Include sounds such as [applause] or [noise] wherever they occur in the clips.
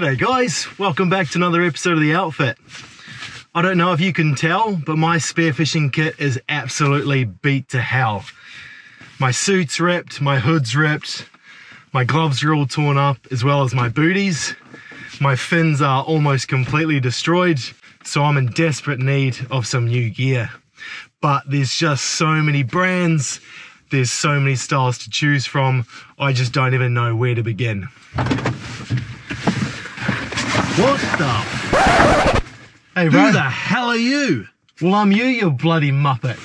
G'day guys, welcome back to another episode of The Outfit. I don't know if you can tell, but my spearfishing kit is absolutely beat to hell. My suit's ripped, my hood's ripped, my gloves are all torn up, as well as my booties. My fins are almost completely destroyed, so I'm in desperate need of some new gear. But there's just so many brands, there's so many styles to choose from, I just don't even know where to begin. What the? [laughs] Hey, bro. Who the hell are you? Well, I'm you, you bloody muppet.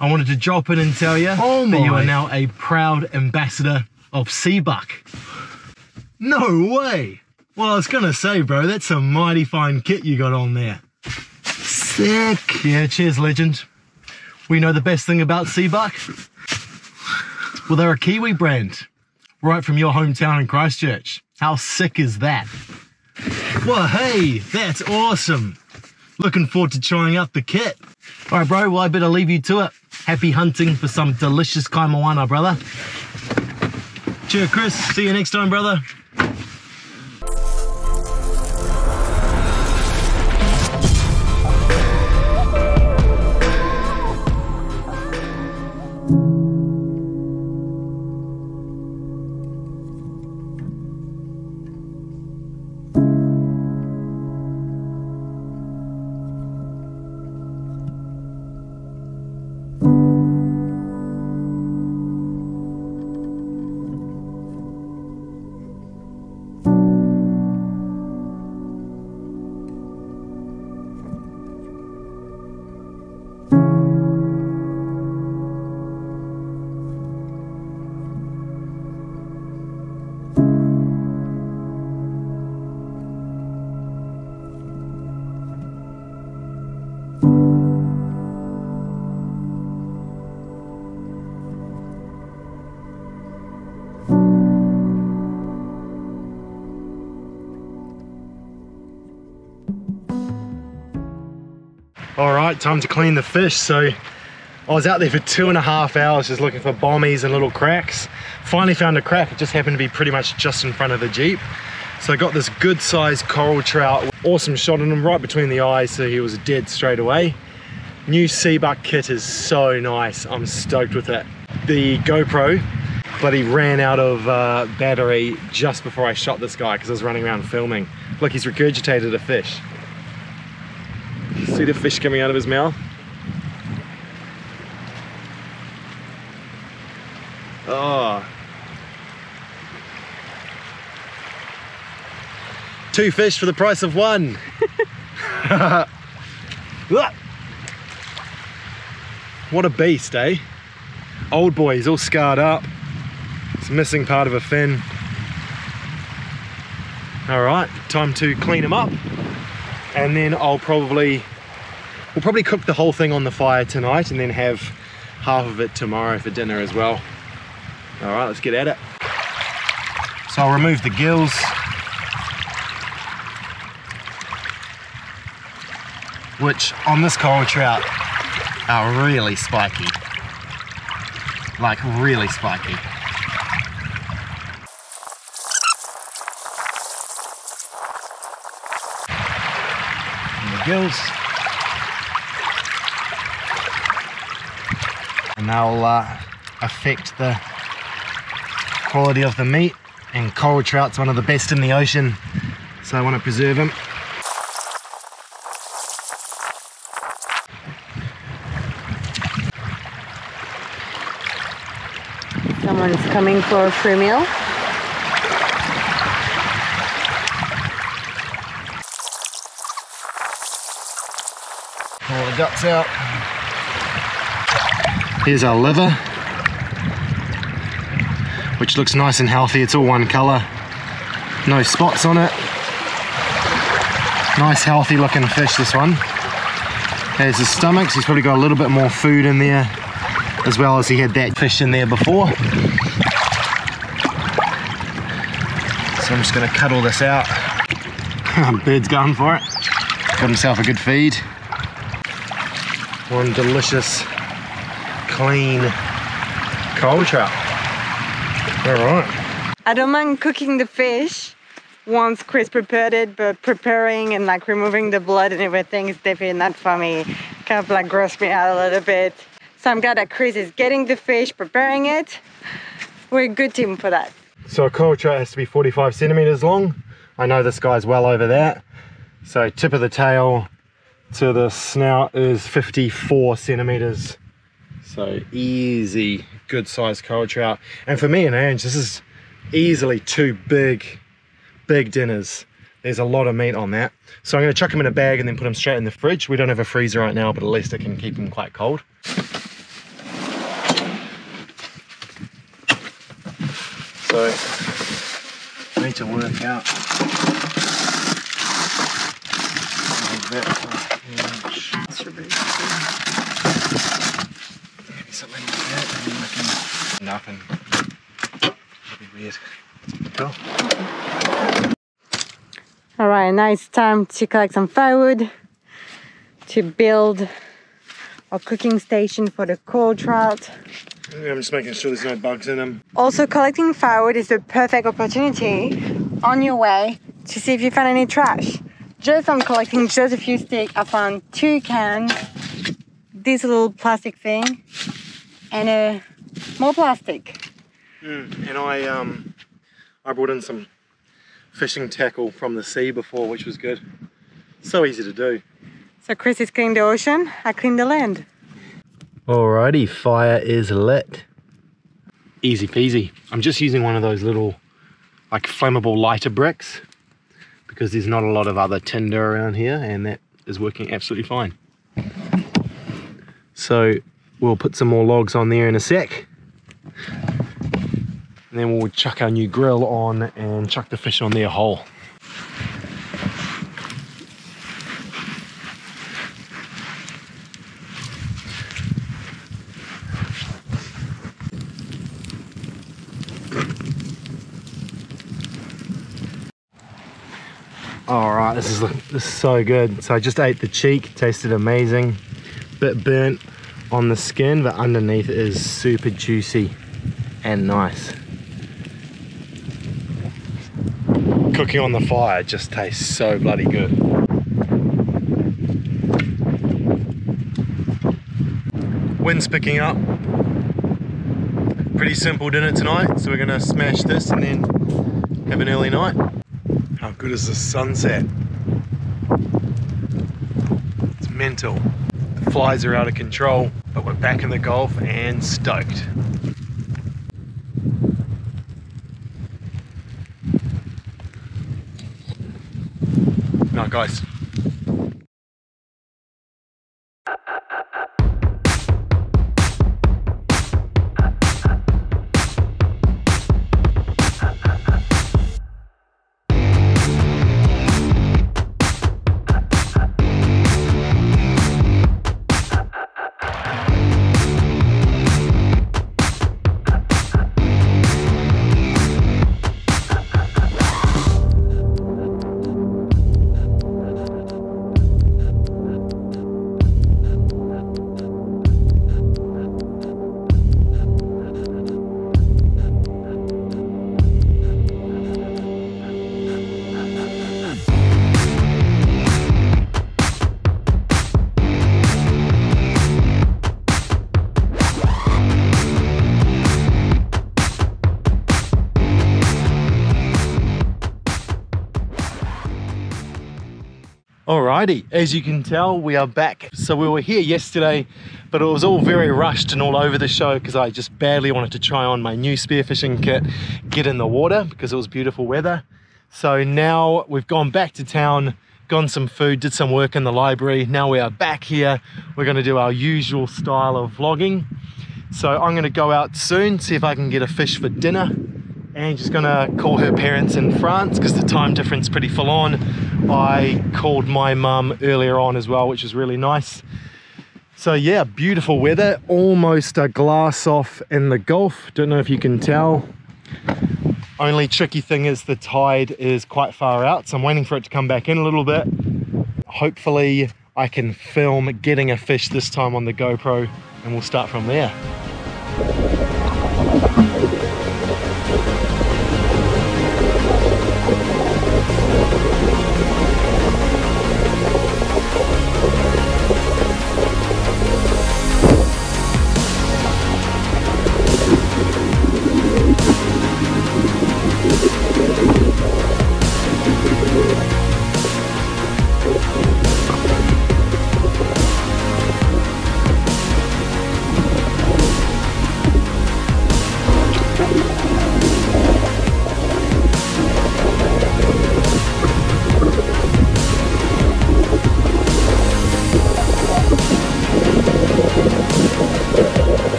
I wanted to drop in and tell you Oh that you are now a proud ambassador of Seabuck. No way. Well, I was gonna say, bro, that's a mighty fine kit you got on there. Sick. Yeah, cheers, legend. We know the best thing about Seabuck? Well, they're a Kiwi brand, right from your hometown in Christchurch. How sick is that? Well, hey, that's awesome. Looking forward to trying out the kit. All right, bro, well, I better leave you to it. Happy hunting for some delicious kaimoana, brother. Cheers, Chris. See you next time, brother. All right, time to clean the fish. So I was out there for two and a half hours just looking for bombies and little cracks. Finally found a crack. It just happened to be pretty much just in front of the Jeep. So I got this good sized coral trout. Awesome shot on him right between the eyes so he was dead straight away. New Seabuck kit is so nice. I'm stoked with it. The GoPro but he ran out of uh, battery just before I shot this guy because I was running around filming. Look, he's regurgitated a fish. See the fish coming out of his mouth? Oh. Two fish for the price of one. [laughs] What a beast, eh? Old boy, he's all scarred up. It's missing part of a fin. All right, time to clean him up and then I'll probably we'll probably cook the whole thing on the fire tonight and then have half of it tomorrow for dinner as well. All right let's get at it. So I'll remove the gills. Which on this coral trout are really spiky. Like really spiky. Gills. And they'll uh, affect the quality of the meat. And coral trout's one of the best in the ocean, so I want to preserve them. Someone's coming for a free meal. Pull all the guts out. Here's our liver, which looks nice and healthy. It's all one color, no spots on it. Nice healthy looking fish, this one. There's his stomach, so he's probably got a little bit more food in there, as well as he had that fish in there before. So I'm just gonna cut all this out. [laughs] Bird's going for it. Got himself a good feed. One delicious, clean coral trout. All right. I don't mind cooking the fish, once Chris prepared it, but preparing and like removing the blood and everything is definitely not for me. Kind of like grossed me out a little bit. So I'm glad that Chris is getting the fish, preparing it. We're a good team for that. So a coral trout has to be 45 centimeters long. I know this guy's well over that. So tip of the tail to the snout is 54 centimeters. So easy, good sized coral trout. And for me and Ange, this is easily two big, big dinners. There's a lot of meat on that. So I'm gonna chuck them in a bag and then put them straight in the fridge. We don't have a freezer right now, but at least I can keep them quite cold. So I need to work out. that. Maybe something like that, and then I can nothing. That'd be weird. Cool. All right, now it's time to collect some firewood to build our cooking station for the coral trout. I'm just making sure there's no bugs in them. Also, collecting firewood is the perfect opportunity on your way to see if you find any trash. Just on collecting just a few sticks, I found two cans, this little plastic thing, and a more plastic. Mm, and I um I brought in some fishing tackle from the sea before, which was good. So easy to do. So Chris is cleaning the ocean, I clean the land. Alrighty, fire is lit. Easy peasy. I'm just using one of those little like flammable lighter bricks because there's not a lot of other tinder around here and that is working absolutely fine. So we'll put some more logs on there in a sec. And then we'll chuck our new grill on and chuck the fish on there whole. All right, this is this is so good. So I just ate the cheek, tasted amazing. Bit burnt on the skin, but underneath it is super juicy and nice. Cooking on the fire just tastes so bloody good. Wind's picking up. Pretty simple dinner tonight, so we're gonna smash this and then have an early night. How good is the sunset? It's mental. The flies are out of control, but we're back in the Gulf and stoked. Now, guys. Alrighty, as you can tell, we are back. So we were here yesterday, but it was all very rushed and all over the show because I just badly wanted to try on my new spearfishing kit, get in the water because it was beautiful weather. So now we've gone back to town, gone some food, did some work in the library. Now we are back here. We're gonna do our usual style of vlogging. So I'm gonna go out soon, see if I can get a fish for dinner and just gonna call her parents in France because the time difference pretty full on. I called my mum earlier on as well, which is really nice. So yeah, beautiful weather, almost a glass off in the Gulf. Don't know if you can tell. Only tricky thing is the tide is quite far out, so I'm waiting for it to come back in a little bit. Hopefully I can film getting a fish this time on the GoPro and we'll start from there.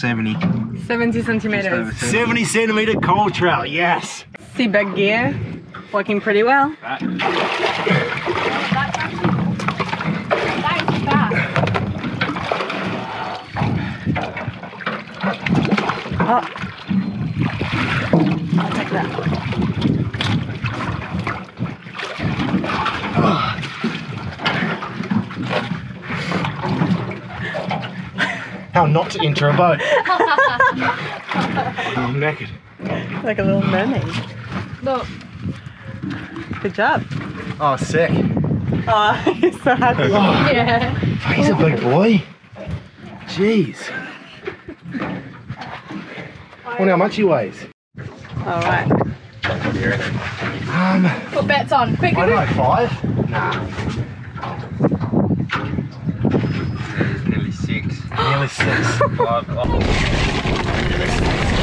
70. 70 centimeters. 70 centimeter coral trout, yes. Seabuck gear, working pretty well. That's actually, that is fast. Oh. I'll take that. Not to enter a boat. [laughs] I'm knackered. Like a little mermaid. Look, Good job. Oh, sick. Oh, [laughs] he's so happy. Oh, yeah. he's a big boy. Jeez. Wonder how much he weighs. All right. Um, Put bets on. Quick, I don't know, five? Nah, There's nearly six. Nearly six. [laughs] Oh.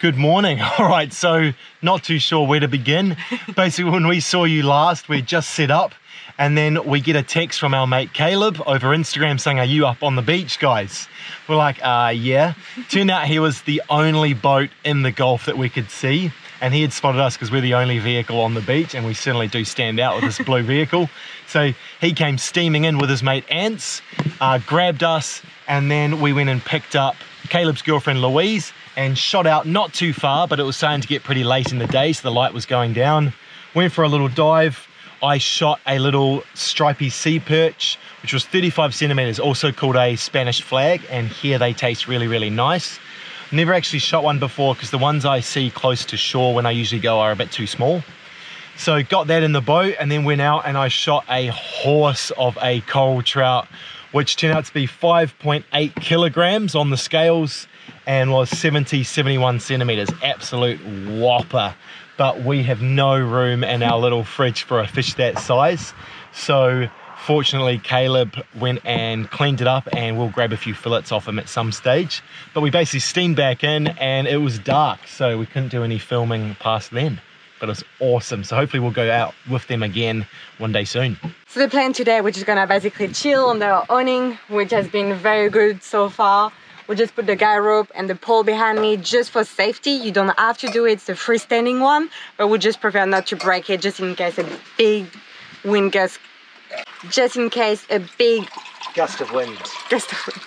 Good morning. [laughs] All right, so not too sure where to begin. [laughs] Basically, when we saw you last, we just set up, and then we get a text from our mate Kaleb over Instagram saying, Are you up on the beach, guys? We're like, uh, yeah. Turned out he was the only boat in the Gulf that we could see, and he had spotted us because we're the only vehicle on the beach, and we certainly do stand out with this blue vehicle. So he came steaming in with his mate Ants, uh, grabbed us, and then we went and picked up Kaleb's girlfriend Louise and shot out not too far, but it was starting to get pretty late in the day, so the light was going down. Went for a little dive. I shot a little stripy sea perch, which was 35 centimeters, also called a Spanish flag, and here they taste really, really nice. Never actually shot one before because the ones I see close to shore when I usually go are a bit too small. So got that in the boat and then went out and I shot a horse of a coral trout, which turned out to be 5.8 kilograms on the scales and was 70, 71 centimeters. Absolute whopper. But we have no room in our little fridge for a fish that size. So fortunately, Kaleb went and cleaned it up and we'll grab a few fillets off him at some stage. But we basically steamed back in and it was dark, so we couldn't do any filming past then but it was awesome. So hopefully we'll go out with them again one day soon. So the plan today, we're just gonna basically chill on the awning, which has been very good so far. We just put the guy rope and the pole behind me just for safety. You don't have to do it, it's a freestanding one, but we just prefer not to break it just in case a big wind gust, just in case a big Gust of wind. gust of wind,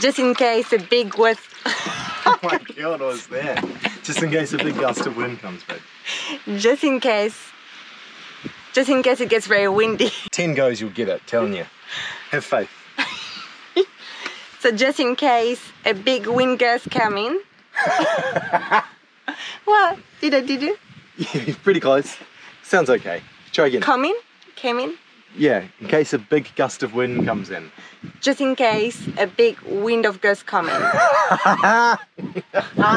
just in case a big was [laughs] Oh my god, I was there. Just in case a big gust of wind comes back. [laughs] just in case, just in case it gets very windy. [laughs] 10 goes, you'll get it, telling you. Have faith. [laughs] So just in case a big wind gust come in. what? Did I did you? Yeah, pretty close. Sounds okay. Try again. Come in? Came in? Yeah, in case a big gust of wind comes in. Just in case a big wind of gust come in.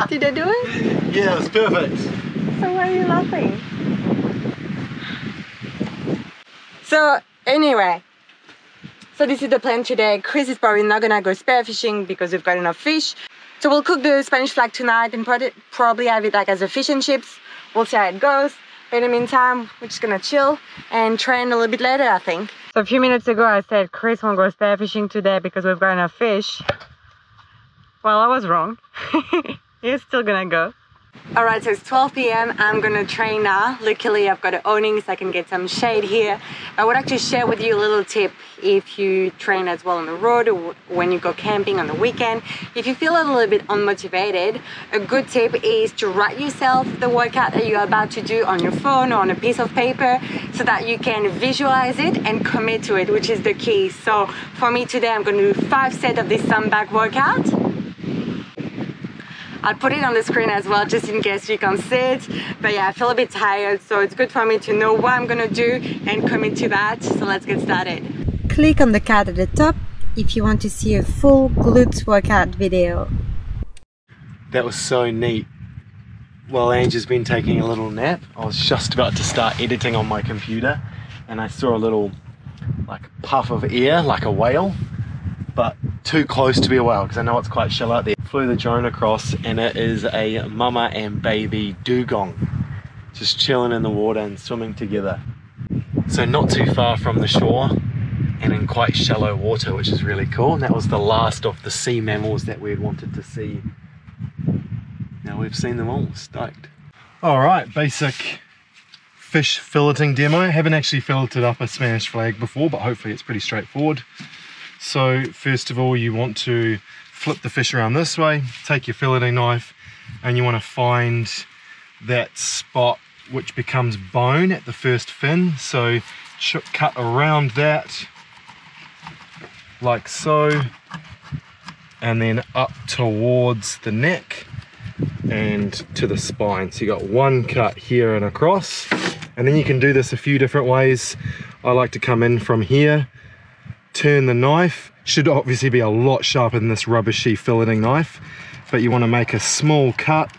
did I do it? Yeah, it was perfect. So why are you laughing? So anyway, so this is the plan today. Chris is probably not gonna go spearfishing because we've got enough fish. So we'll cook the Spanish flag tonight and probably have it like as a fish and chips. We'll see how it goes. But in the meantime, we're just gonna chill and train a little bit later, I think. So a few minutes ago, I said Chris won't go spearfishing today because we've got enough fish. Well, I was wrong. [laughs] He's still gonna go. All right, so it's 12 p.m. I'm gonna train now. Luckily, I've got an awning so I can get some shade here. I would actually share with you a little tip if you train as well on the road or when you go camping on the weekend. If you feel a little bit unmotivated, a good tip is to write yourself the workout that you're about to do on your phone or on a piece of paper so that you can visualize it and commit to it, which is the key. So for me today, I'm gonna do five sets of this sun workout. I'll put it on the screen as well just in case you can't see it. But yeah, I feel a bit tired, so it's good for me to know what I'm gonna do and commit to that. So let's get started. Click on the card at the top if you want to see a full glutes workout video. That was so neat. While Angie's been taking a little nap, I was just about to start editing on my computer and I saw a little like puff of air like a whale, but too close to be a whale because I know it's quite chill out there. Flew the drone across and it is a mama and baby dugong just chilling in the water and swimming together. So not too far from the shore and in quite shallow water, which is really cool. And that was the last of the sea mammals that we had wanted to see. Now we've seen them all, stoked. All right, basic fish filleting demo. I haven't actually filleted up a Spanish flag before, but hopefully it's pretty straightforward. So first of all, you want to flip the fish around this way, take your filleting knife, and you want to find that spot which becomes bone at the first fin. So cut around that like so, and then up towards the neck and to the spine. So you got one cut here and across, and then you can do this a few different ways. I like to come in from here, turn the knife, should obviously be a lot sharper than this rubbishy filleting knife, but you want to make a small cut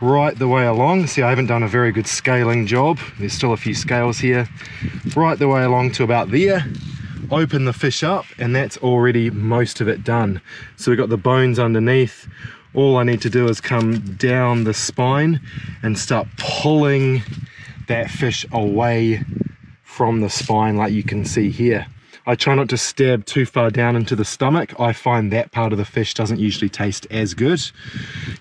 right the way along. See, I haven't done a very good scaling job. There's still a few scales here. Right the way along to about there. Open the fish up and that's already most of it done. So we've got the bones underneath. All I need to do is come down the spine and start pulling that fish away from the spine like you can see here. I try not to stab too far down into the stomach. I find that part of the fish doesn't usually taste as good.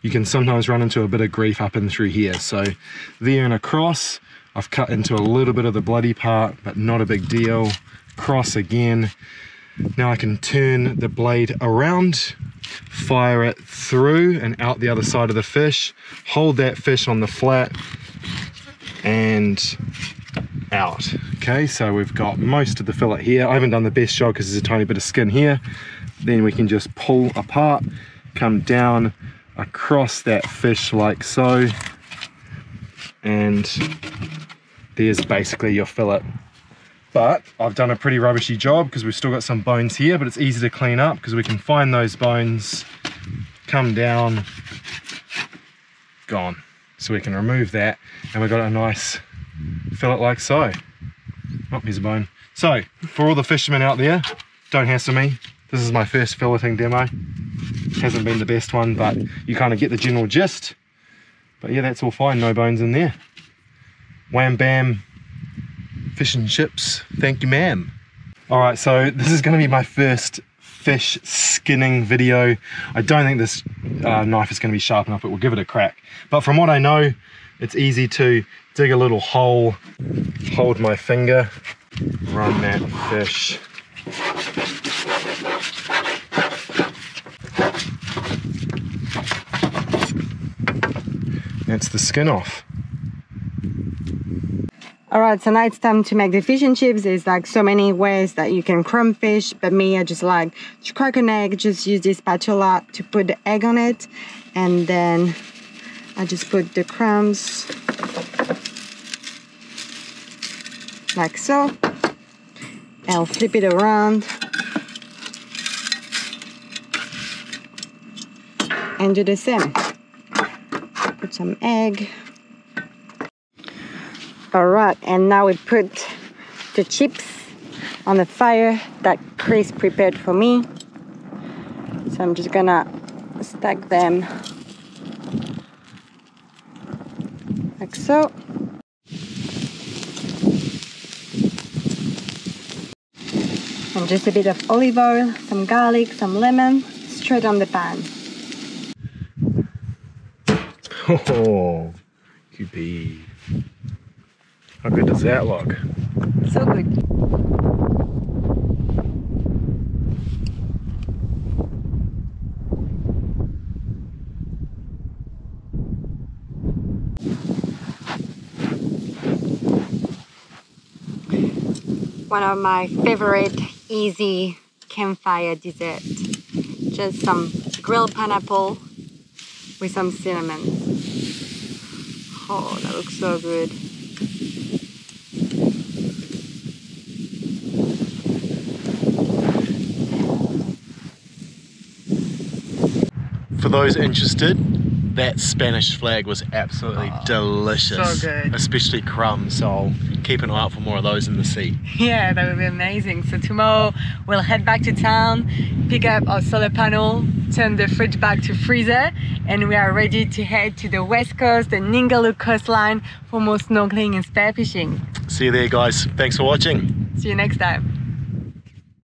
You can sometimes run into a bit of grief up and through here. So there and across, I've cut into a little bit of the bloody part, but not a big deal. Cross again. Now I can turn the blade around, fire it through and out the other side of the fish, hold that fish on the flat and out. Okay, so we've got most of the fillet here. I haven't done the best job because there's a tiny bit of skin here. Then we can just pull apart, come down across that fish like so. And there's basically your fillet. But I've done a pretty rubbishy job because we've still got some bones here, but it's easy to clean up because we can find those bones, come down, gone. So we can remove that and we've got a nice fillet like so. Oh, here's a bone. So, for all the fishermen out there, don't hassle me. This is my first filleting demo. Hasn't been the best one, but you kind of get the general gist. But yeah, that's all fine, no bones in there. Wham bam, fish and chips, thank you ma'am. All right, so this is gonna be my first fish skinning video. I don't think this uh, knife is gonna be sharp enough, but we'll give it a crack. But from what I know, it's easy to dig a little hole, hold my finger, run that fish. That's the skin off. Alright, so now it's time to make the fish and chips. There's like so many ways that you can crumb fish, but me, I just like to crack an egg, just use this spatula to put the egg on it, and then I just put the crumbs like so. I'll flip it around and do the same. Put some egg. Alright, and now we put the chips on the fire that Chris prepared for me. So I'm just gonna stack them so. And just a bit of olive oil, some garlic, some lemon, straight on the pan. [laughs] Oh, QP. How good does that look? So good. One of my favorite easy campfire dessert. Just some grilled pineapple with some cinnamon. Oh, that looks so good. For those interested, that Spanish flag was absolutely oh, delicious. Oh, so good. Especially crumbs, so I'll keep an eye out for more of those in the sea. Yeah, that would be amazing. So tomorrow we'll head back to town, pick up our solar panel, turn the fridge back to freezer, and we are ready to head to the west coast, the Ningaloo coastline for more snorkeling and spearfishing. See you there guys. Thanks for watching. See you next time.